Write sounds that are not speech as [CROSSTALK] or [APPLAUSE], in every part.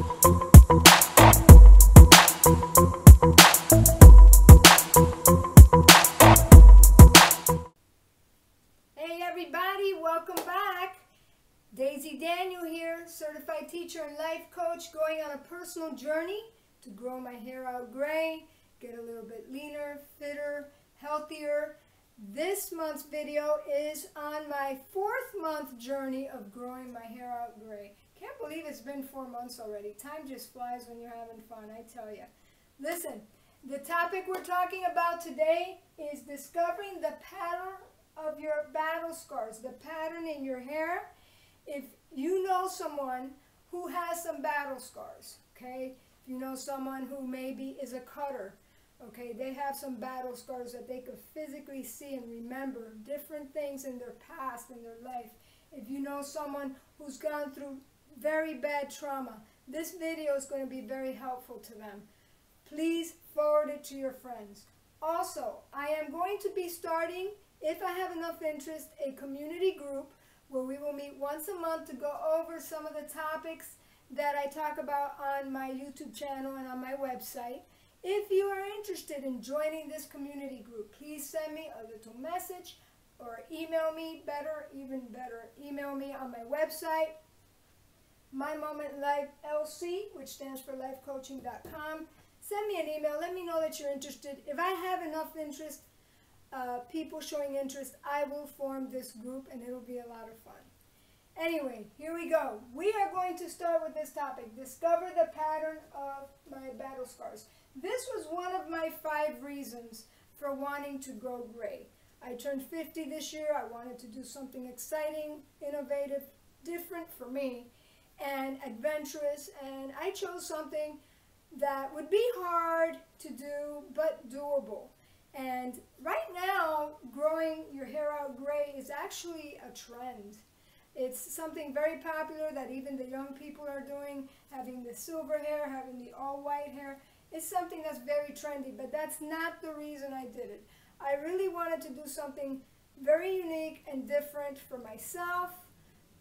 Hey everybody, welcome back. Daisy Daniel here, certified teacher and life coach, going on a personal journey to grow my hair out gray, get a little bit leaner, fitter, healthier. This month's video is on my fourth month journey of growing my hair out gray. Can't believe it's been four months already. Time just flies when you're having fun, I tell you. Listen, the topic we're talking about today is discovering the pattern of your battle scars, the pattern in your hair. If you know someone who has some battle scars, okay? If you know someone who maybe is a cutter, okay, they have some battle scars that they could physically see and remember different things in their past, in their life. If you know someone who's gone through very bad trauma, this video is going to be very helpful to them. Please forward it to your friends. Also, I am going to be starting if I have enough interest, a community group where we will meet once a month to go over some of the topics that I talk about on my YouTube channel and on my website. If you are interested in joining this community group, please send me a little message or email me, better, even better, email me on my website, My Moment Life LC, which stands for lifecoaching.com. Send me an email, let me know that you're interested. If I have enough interest, uh, people showing interest, I will form this group and it'll be a lot of fun. Anyway, here we go. We are going to start with this topic, discover the pattern of my battle scars. This was one of my five reasons for wanting to grow gray. I turned 50 this year. I wanted to do something exciting, innovative, different for me, and adventurous. And I chose something that would be hard to do, but doable. And right now, growing your hair out gray is actually a trend. It's something very popular that even the young people are doing, having the silver hair, having the all white hair. It's something that's very trendy, but that's not the reason I did it. I really wanted to do something very unique and different for myself,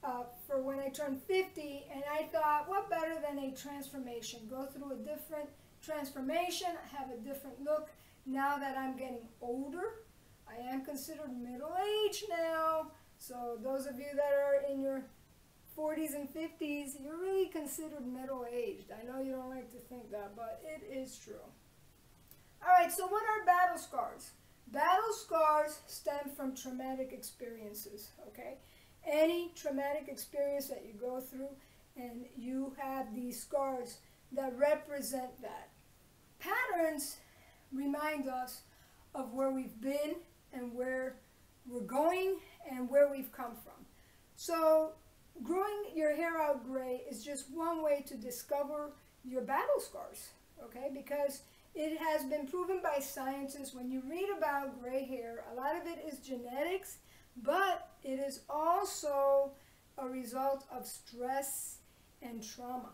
uh, for when I turned 50, and I thought, what better than a transformation? Go through a different transformation, have a different look, now that I'm getting older, I am considered middle age now. So those of you that are in your 40s and 50s, you're really considered middle aged. I know you don't like to think that, but it is true. All right, so what are battle scars? Battle scars stem from traumatic experiences, okay? Any traumatic experience that you go through and you have these scars that represent that. Patterns remind us of where we've been and where we're going and where we've come from. So growing your hair out gray is just one way to discover your battle scars, okay? Because it has been proven by scientists when you read about gray hair, a lot of it is genetics, but it is also a result of stress and trauma.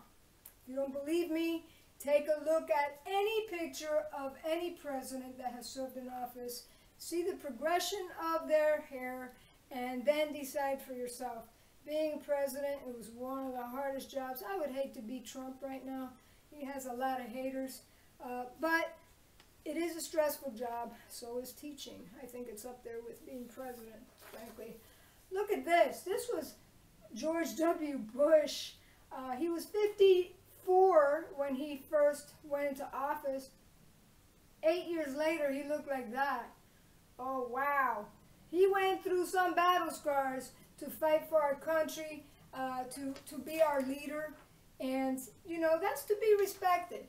If you don't believe me, Take a look at any picture of any president that has served in office, see the progression of their hair, and then decide for yourself. Being president, it was one of the hardest jobs. I would hate to be Trump right now. He has a lot of haters. Uh, but it is a stressful job. So is teaching. I think it's up there with being president, frankly. Look at this. This was George W. Bush. Uh, he was 54 when he first went into office. Eight years later, he looked like that. Oh, wow. He went through some battle scars to fight for our country, uh, to, to be our leader. And, you know, that's to be respected.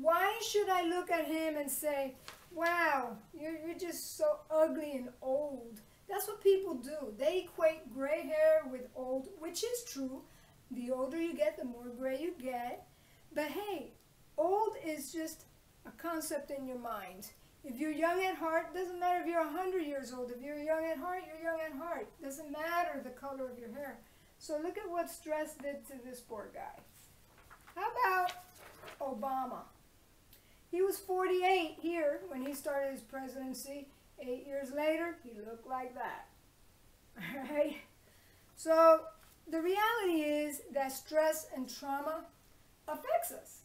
Why should I look at him and say, wow, you're, you're just so ugly and old? That's what people do. They equate gray hair with old, which is true. The older you get, the more gray you get. But hey, old is just a concept in your mind. If you're young at heart, it doesn't matter if you're 100 years old. If you're young at heart, you're young at heart. Doesn't matter the color of your hair. So look at what stress did to this poor guy. How about Obama? He was 48 here when he started his presidency. Eight years later, he looked like that. All [LAUGHS] right? So the reality is that stress and trauma affects us.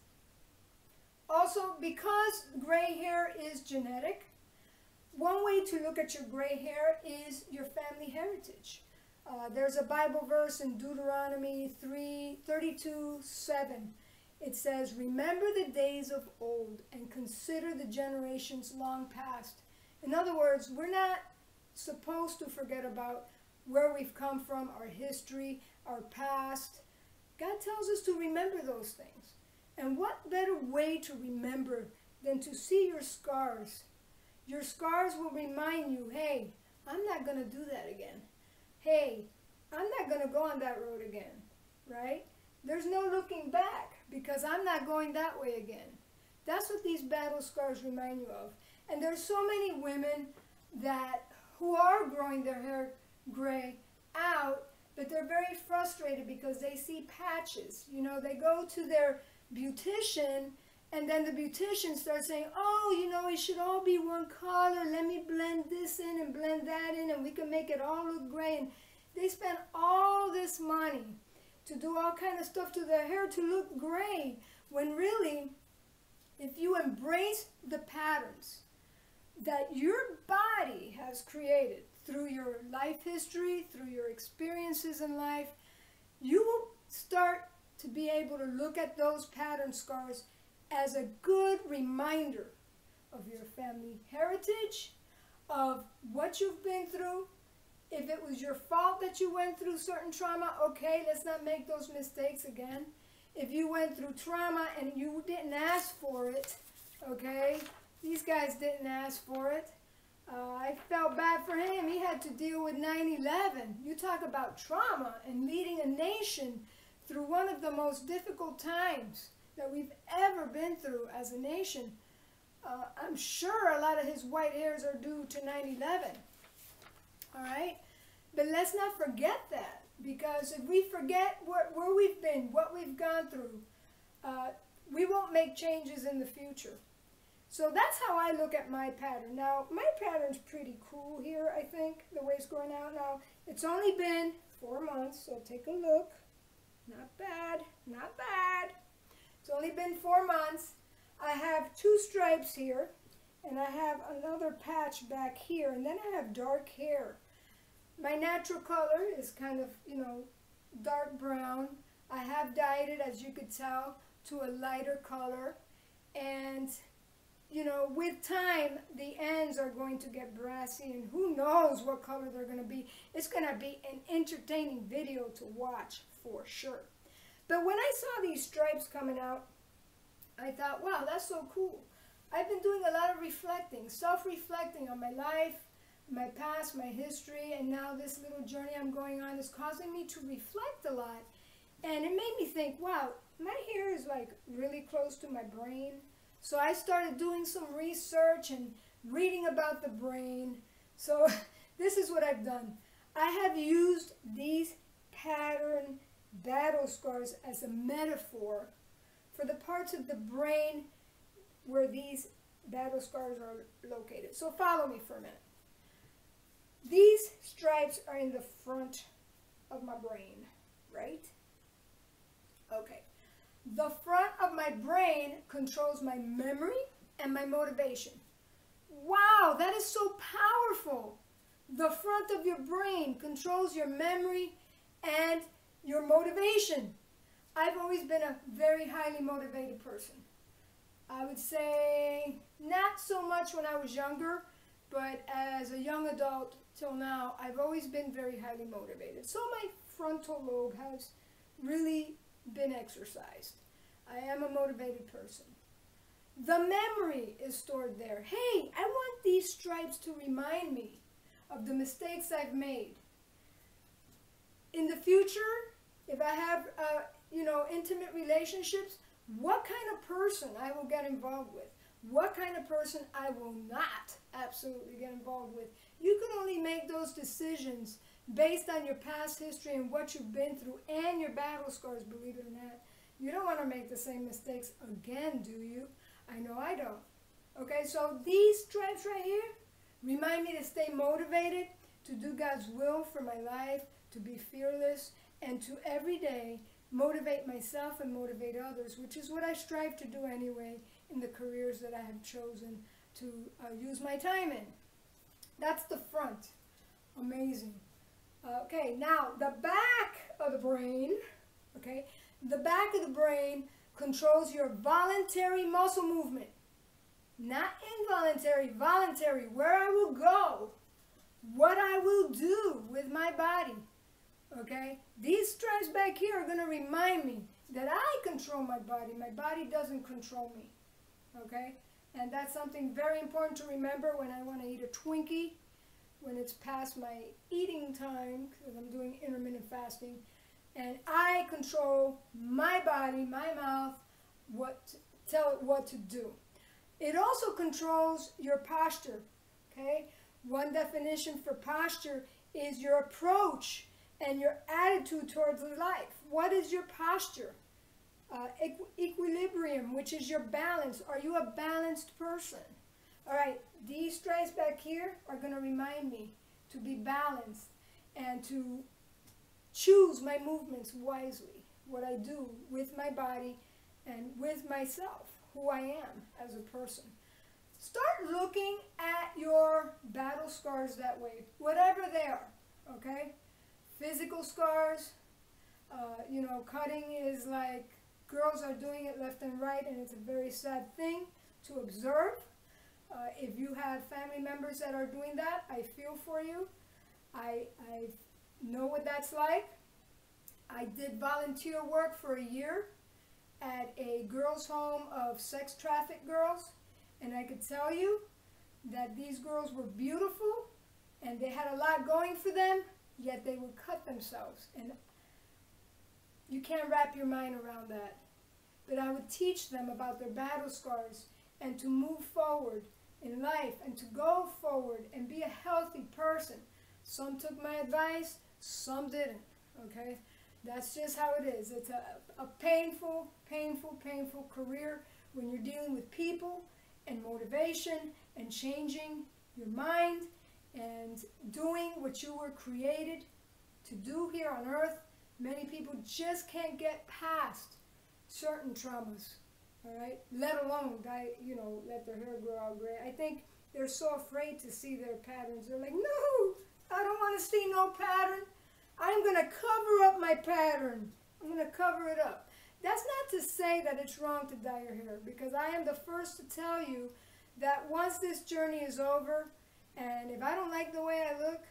Also, because gray hair is genetic, one way to look at your gray hair is your family heritage. Uh, there's a Bible verse in Deuteronomy 3, 32, 7. It says, Remember the days of old and consider the generations long past. In other words, we're not supposed to forget about where we've come from, our history, our past. God tells us to remember those things. And what better way to remember than to see your scars? Your scars will remind you, hey, I'm not going to do that again. Hey, I'm not going to go on that road again, right? There's no looking back because I'm not going that way again. That's what these battle scars remind you of. And there's so many women that who are growing their hair gray out, but they're very frustrated because they see patches. You know, they go to their beautician and then the beautician starts saying, oh, you know, it should all be one color. Let me blend this in and blend that in and we can make it all look gray. And they spend all this money to do all kind of stuff to their hair to look gray when really, if you embrace the patterns that your body has created through your life history, through your experiences in life, you will start to be able to look at those pattern scars as a good reminder of your family heritage, of what you've been through. If it was your fault that you went through certain trauma, okay, let's not make those mistakes again. If you went through trauma and you didn't ask for it, okay, these guys didn't ask for it. Uh, I felt bad for him. He had to deal with 9-11. You talk about trauma and leading a nation through one of the most difficult times that we've ever been through as a nation. Uh, I'm sure a lot of his white hairs are due to 9 11. Alright? But let's not forget that because if we forget where, where we've been, what we've gone through, uh, we won't make changes in the future. So that's how I look at my pattern. Now, my pattern's pretty cool here, I think, the way it's going out now. It's only been four months, so take a look. Not bad, not bad. It's only been four months. I have two stripes here, and I have another patch back here, and then I have dark hair. My natural color is kind of, you know, dark brown. I have dyed it, as you could tell, to a lighter color. And, you know, with time, the ends are going to get brassy, and who knows what color they're going to be. It's going to be an entertaining video to watch for sure. But when I saw these stripes coming out, I thought, wow, that's so cool. I've been doing a lot of reflecting, self-reflecting on my life, my past, my history, and now this little journey I'm going on is causing me to reflect a lot. And it made me think, wow, my hair is like really close to my brain. So I started doing some research and reading about the brain. So [LAUGHS] this is what I've done. I have used these pattern battle scars as a metaphor for the parts of the brain where these battle scars are located. So follow me for a minute. These stripes are in the front of my brain, right? Okay. The front of my brain controls my memory and my motivation. Wow, that is so powerful. The front of your brain controls your memory and your motivation. I've always been a very highly motivated person. I would say not so much when I was younger, but as a young adult till now, I've always been very highly motivated. So my frontal lobe has really been exercised. I am a motivated person. The memory is stored there. Hey, I want these stripes to remind me of the mistakes I've made. In the future, if I have, uh, you know, intimate relationships, what kind of person I will get involved with, what kind of person I will not absolutely get involved with. You can only make those decisions based on your past history and what you've been through and your battle scars, believe it or not. You don't want to make the same mistakes again, do you? I know I don't. Okay, so these stripes right here remind me to stay motivated, to do God's will for my life, to be fearless, and to every day motivate myself and motivate others, which is what I strive to do anyway in the careers that I have chosen to uh, use my time in. That's the front. Amazing. Okay, now the back of the brain, okay, the back of the brain controls your voluntary muscle movement. Not involuntary, voluntary, where I will go, what I will do with my body. Okay? These stripes back here are going to remind me that I control my body. My body doesn't control me. Okay? And that's something very important to remember when I want to eat a Twinkie, when it's past my eating time, because I'm doing intermittent fasting. And I control my body, my mouth, what tell it what to do. It also controls your posture. Okay? One definition for posture is your approach and your attitude towards life. What is your posture? Uh, equ equilibrium, which is your balance. Are you a balanced person? All right, these stripes back here are going to remind me to be balanced and to choose my movements wisely, what I do with my body and with myself, who I am as a person. Start looking at your battle scars that way, whatever they are, okay? physical scars. Uh, you know, cutting is like girls are doing it left and right, and it's a very sad thing to observe. Uh, if you have family members that are doing that, I feel for you. I, I know what that's like. I did volunteer work for a year at a girls' home of sex trafficked girls, and I could tell you that these girls were beautiful and they had a lot going for them, yet they would cut themselves. And you can't wrap your mind around that. But I would teach them about their battle scars and to move forward in life and to go forward and be a healthy person. Some took my advice, some didn't. Okay? That's just how it is. It's a, a painful, painful, painful career when you're dealing with people and motivation and changing your mind and doing what you were created to do here on earth. Many people just can't get past certain traumas, all right? Let alone, die, you know, let their hair grow out gray. I think they're so afraid to see their patterns. They're like, no, I don't want to see no pattern. I'm going to cover up my pattern. I'm going to cover it up. That's not to say that it's wrong to dye your hair because I am the first to tell you that once this journey is over, and if I don't like the way I look,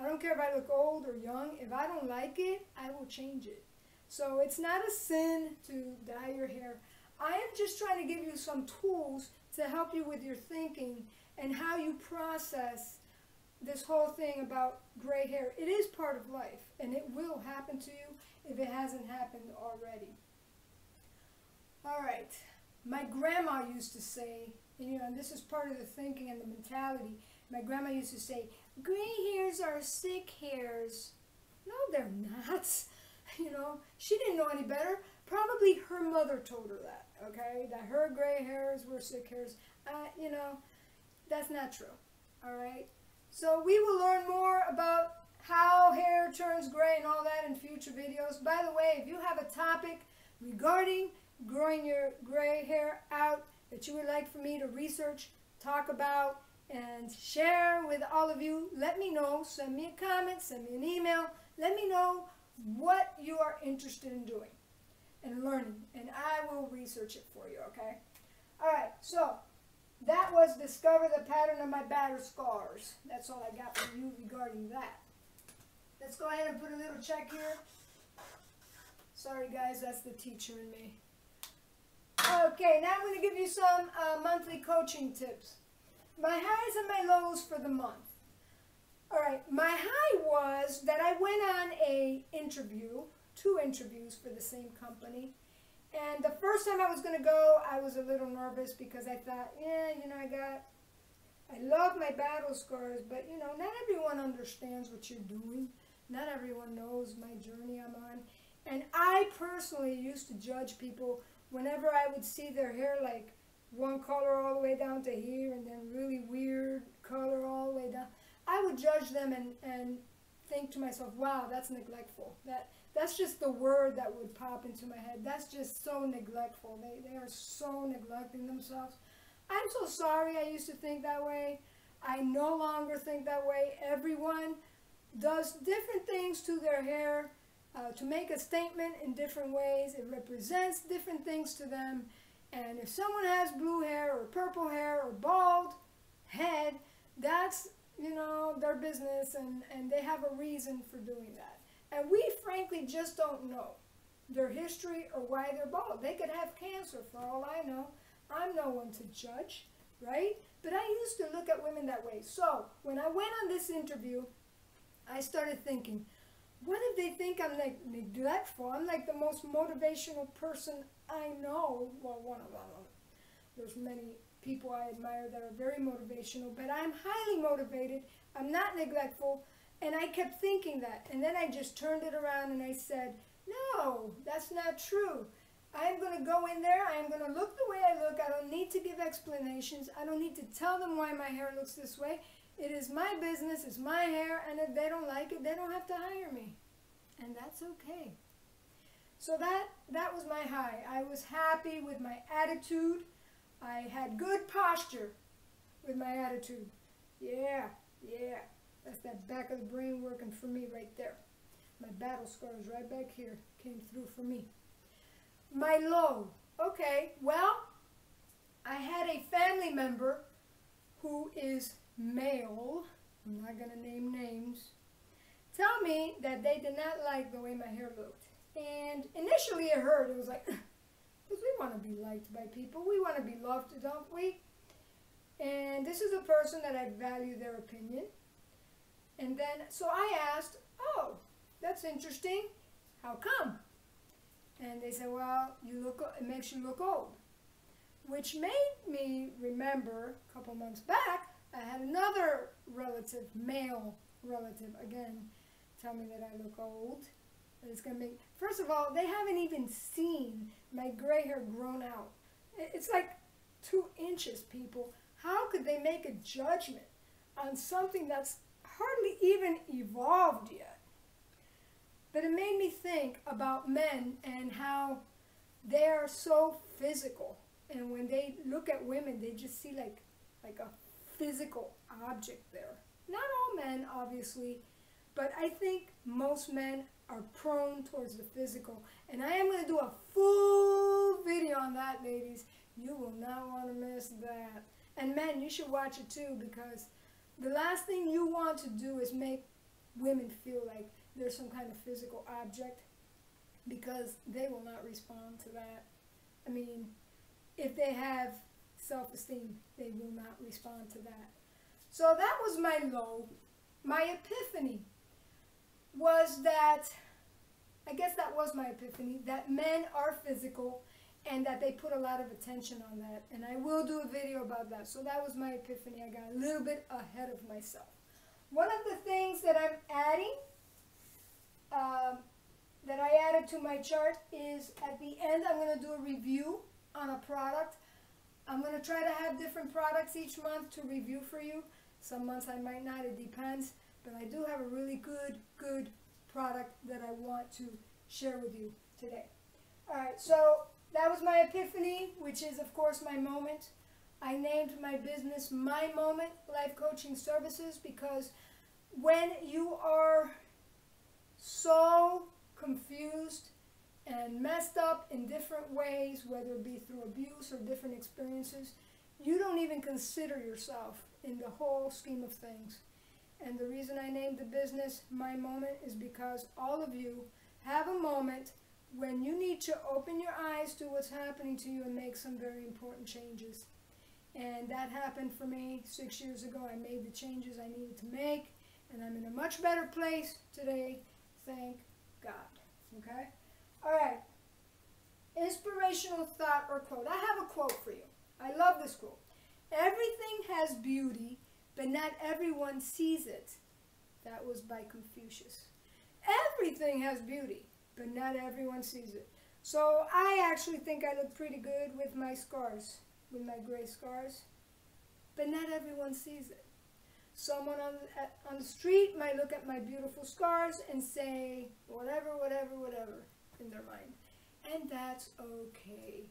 I don't care if I look old or young, if I don't like it, I will change it. So it's not a sin to dye your hair. I am just trying to give you some tools to help you with your thinking and how you process this whole thing about gray hair. It is part of life, and it will happen to you if it hasn't happened already. All right. My grandma used to say, you know, and this is part of the thinking and the mentality, my grandma used to say, gray hairs are sick hairs. No, they're not. [LAUGHS] You know, she didn't know any better. Probably her mother told her that, okay? That her gray hairs were sick hairs. Uh, you know, that's not true, all right? So we will learn more about how hair turns gray and all that in future videos. By the way, if you have a topic regarding growing your gray hair out that you would like for me to research, talk about, and share with all of you. Let me know. Send me a comment, send me an email. Let me know what you are interested in doing and learning, and I will research it for you, okay? All right, so that was discover the pattern of my battle scars. That's all I got for you regarding that. Let's go ahead and put a little check here. Sorry, guys, that's the teacher in me. Okay, now I'm going to give you some uh, monthly coaching tips my highs and my lows for the month. All right, my high was that I went on a interview, two interviews for the same company. And the first time I was going to go, I was a little nervous because I thought, yeah, you know, I got, I love my battle scars, but, you know, not everyone understands what you're doing. Not everyone knows my journey I'm on. And I personally used to judge people whenever I would see their hair like one color all the way down to here and then really weird color all the way down. I would judge them and, and think to myself, wow, that's neglectful. That That's just the word that would pop into my head. That's just so neglectful. They, they are so neglecting themselves. I'm so sorry I used to think that way. I no longer think that way. Everyone does different things to their hair uh, to make a statement in different ways. It represents different things to them. And if someone has blue hair or purple hair or bald head, that's, you know, their business and, and they have a reason for doing that. And we frankly just don't know their history or why they're bald. They could have cancer for all I know. I'm no one to judge, right? But I used to look at women that way. So when I went on this interview, I started thinking, what if they think I'm like neglectful? I'm like the most motivational person I know. Well, one of them. There's many people I admire that are very motivational, but I'm highly motivated. I'm not neglectful. And I kept thinking that. And then I just turned it around and I said, no, that's not true. I'm going to go in there. I'm going to look the way I look. I don't need to give explanations. I don't need to tell them why my hair looks this way. It is my business. It's my hair. And if they don't like it, they don't have to hire me. And that's okay. So that, that was my high. I was happy with my attitude. I had good posture with my attitude. Yeah, yeah. That's that back of the brain working for me right there. My battle scars right back here came through for me. My low. Okay, well, I had a family member who is male. I'm not going to name names. Tell me that they did not like the way my hair looked. And initially it hurt. It was like, because we want to be liked by people. We want to be loved, don't we? And this is a person that I value their opinion. And then, so I asked, oh, that's interesting. How come? And they said, well, you look, it makes you look old. Which made me remember a couple months back, I had another relative, male relative, again, tell me that I look old. It's going to make, first of all, they haven't even seen my gray hair grown out. It's like two inches, people. How could they make a judgment on something that's hardly even evolved yet? But it made me think about men and how they are so physical. And when they look at women, they just see like, like a physical object there. Not all men, obviously, but I think most men are prone towards the physical. And I am going to do a full video on that, ladies. You will not want to miss that. And men, you should watch it too because the last thing you want to do is make women feel like they're some kind of physical object because they will not respond to that. I mean, if they have self-esteem, they will not respond to that. So that was my low. My epiphany was that, I guess that was my epiphany, that men are physical and that they put a lot of attention on that. And I will do a video about that. So that was my epiphany. I got a little bit ahead of myself. One of the things that I'm adding um, that I added to my chart is at the end I'm going to do a review on a product. I'm going to try to have different products each month to review for you. Some months I might not, it depends. But I do have a really good, good product that I want to share with you today. Alright, so that was my epiphany, which is of course my moment. I named my business My Moment Life Coaching Services because when you are so confused and messed up in different ways, whether it be through abuse or different experiences, you don't even consider yourself in the whole scheme of things. And the reason I named the business My Moment is because all of you have a moment when you need to open your eyes to what's happening to you and make some very important changes. And that happened for me six years ago. I made the changes I needed to make, and I'm in a much better place today Thank God. Okay? All right. Inspirational thought or quote. I have a quote for you. I love this quote. Everything has beauty, but not everyone sees it. That was by Confucius. Everything has beauty, but not everyone sees it. So I actually think I look pretty good with my scars, with my gray scars, but not everyone sees it. Someone on, on the street might look at my beautiful scars and say whatever, whatever, whatever in their mind. And that's okay.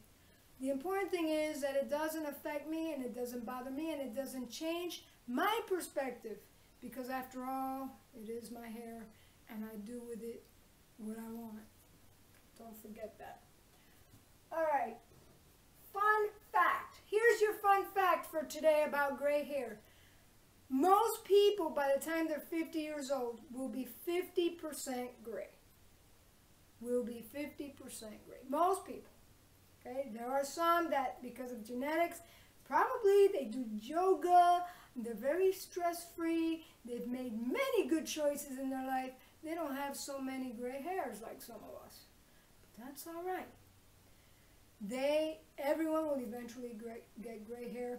The important thing is that it doesn't affect me and it doesn't bother me and it doesn't change my perspective because after all, it is my hair and I do with it what I want. Don't forget that. All right. Fun fact. Here's your fun fact for today about gray hair. Most people, by the time they're 50 years old, will be 50% gray. Will be 50% gray. Most people. Okay, there are some that, because of genetics, probably they do yoga, they're very stress-free, they've made many good choices in their life. They don't have so many gray hairs like some of us. But that's all right. They, everyone will eventually gray, get gray hair.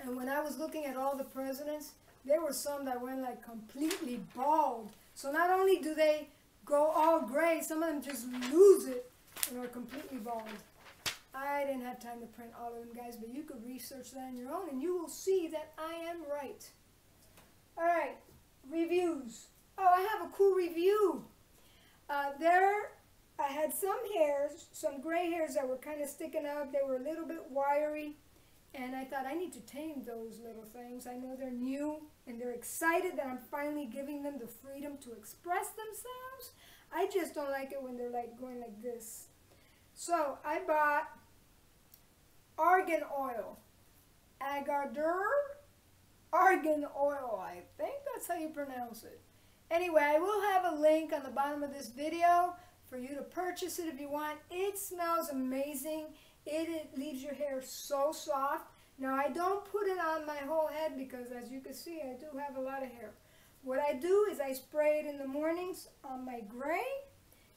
And when I was looking at all the presidents, there were some that went like completely bald. So not only do they go all gray, some of them just lose it and are completely bald. I didn't have time to print all of them, guys, but you could research that on your own and you will see that I am right. All right, reviews. Oh, I have a cool review. Uh, there, I had some hairs, some gray hairs that were kind of sticking out. They were a little bit wiry. And I thought, I need to tame those little things. I know they're new and they're excited that I'm finally giving them the freedom to express themselves. I just don't like it when they're like going like this. So I bought argan oil. Agadir argan oil. I think that's how you pronounce it. Anyway, I will have a link on the bottom of this video for you to purchase it if you want. It smells amazing. It, it leaves your hair so soft. Now I don't put it on my whole head because as you can see I do have a lot of hair. What I do is I spray it in the mornings on my gray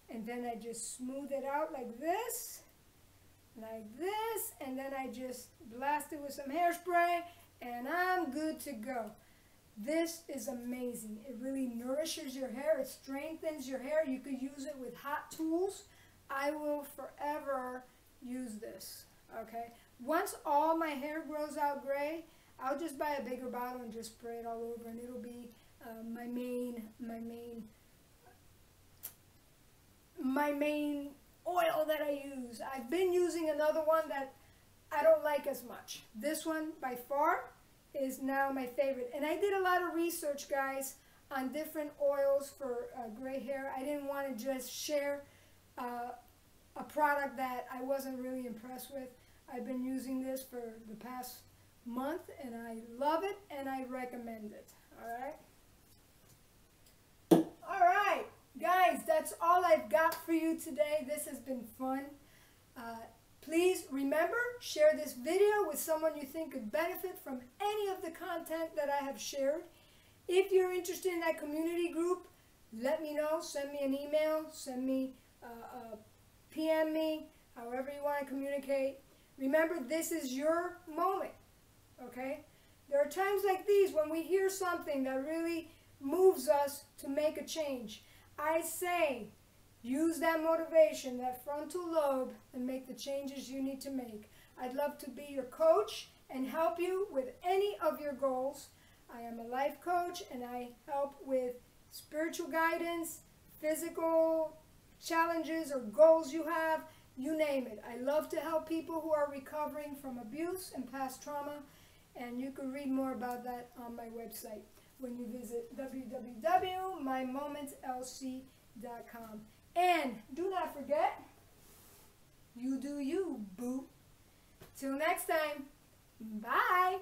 and then I just smooth it out like this, like this, and then I just blast it with some hairspray and I'm good to go. This is amazing. It really nourishes your hair. It strengthens your hair. You could use it with hot tools. I will forever use this, okay? Once all my hair grows out gray, I'll just buy a bigger bottle and just spray it all over and it'll be uh, my main, my main, my main oil that I use. I've been using another one that I don't like as much. This one by far is now my favorite. And I did a lot of research, guys, on different oils for uh, gray hair. I didn't want to just share uh, a product that I wasn't really impressed with. I've been using this for the past month and I love it and I recommend it. All right. All right, guys, that's all I've got for you today. This has been fun. Uh, please remember, share this video with someone you think could benefit from any of the content that I have shared. If you're interested in that community group, let me know. Send me an email. Send me uh, uh, PM me, however you want to communicate. Remember, this is your moment, okay? There are times like these when we hear something that really moves us to make a change. I say, use that motivation, that frontal lobe, and make the changes you need to make. I'd love to be your coach and help you with any of your goals. I am a life coach and I help with spiritual guidance, physical challenges or goals you have, you name it. I love to help people who are recovering from abuse and past trauma, and you can read more about that on my website when you visit www.mymomentslc.com. And do not forget, you do you, boo. Till next time, bye.